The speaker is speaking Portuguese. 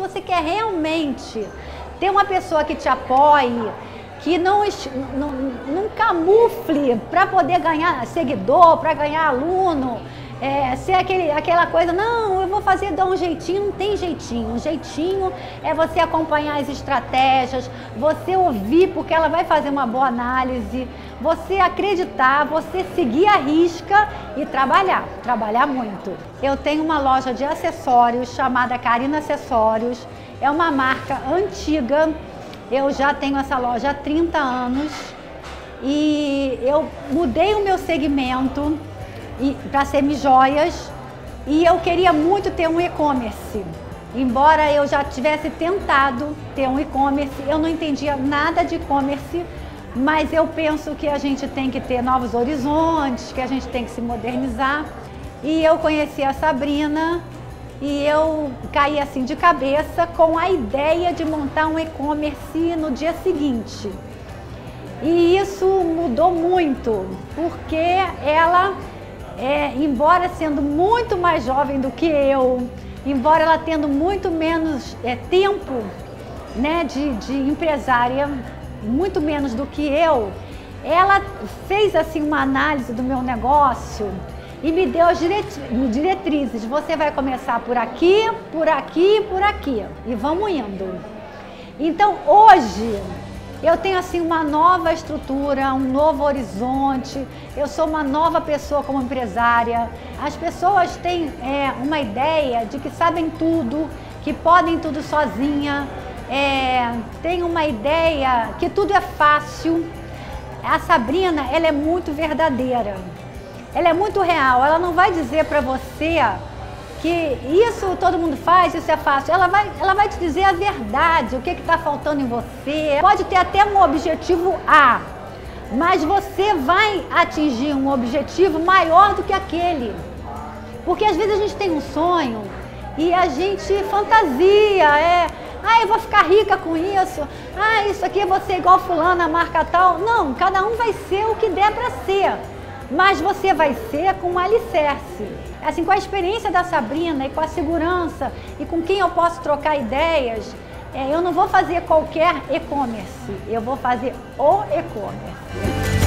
você quer realmente ter uma pessoa que te apoie, que não, não, não camufle para poder ganhar seguidor, para ganhar aluno, é, ser aquele, aquela coisa, não, eu vou fazer, dar um jeitinho, não tem jeitinho. Um jeitinho é você acompanhar as estratégias, você ouvir, porque ela vai fazer uma boa análise, você acreditar, você seguir a risca e trabalhar, trabalhar muito. Eu tenho uma loja de acessórios chamada Carina Acessórios, é uma marca antiga, eu já tenho essa loja há 30 anos e eu mudei o meu segmento para semi-joias e eu queria muito ter um e-commerce. Embora eu já tivesse tentado ter um e-commerce, eu não entendia nada de e-commerce, mas eu penso que a gente tem que ter novos horizontes, que a gente tem que se modernizar. E eu conheci a Sabrina e eu caí assim de cabeça com a ideia de montar um e-commerce no dia seguinte. E isso mudou muito, porque ela é, embora sendo muito mais jovem do que eu, embora ela tendo muito menos é, tempo né, de, de empresária, muito menos do que eu, ela fez assim uma análise do meu negócio e me deu as diretrizes. Você vai começar por aqui, por aqui, por aqui e vamos indo. Então hoje eu tenho assim uma nova estrutura, um novo horizonte. Eu sou uma nova pessoa como empresária. As pessoas têm é, uma ideia de que sabem tudo, que podem tudo sozinha. É, tem uma ideia que tudo é fácil. A Sabrina, ela é muito verdadeira. Ela é muito real. Ela não vai dizer para você que isso todo mundo faz, isso é fácil. Ela vai, ela vai te dizer a verdade, o que está faltando em você. Pode ter até um objetivo A, mas você vai atingir um objetivo maior do que aquele. Porque às vezes a gente tem um sonho e a gente fantasia, é, ah, eu vou ficar rica com isso, ah, isso aqui é você igual fulana, marca tal. Não, cada um vai ser o que der para ser mas você vai ser com um alicerce. Assim, com a experiência da Sabrina e com a segurança e com quem eu posso trocar ideias, é, eu não vou fazer qualquer e-commerce, eu vou fazer o e-commerce.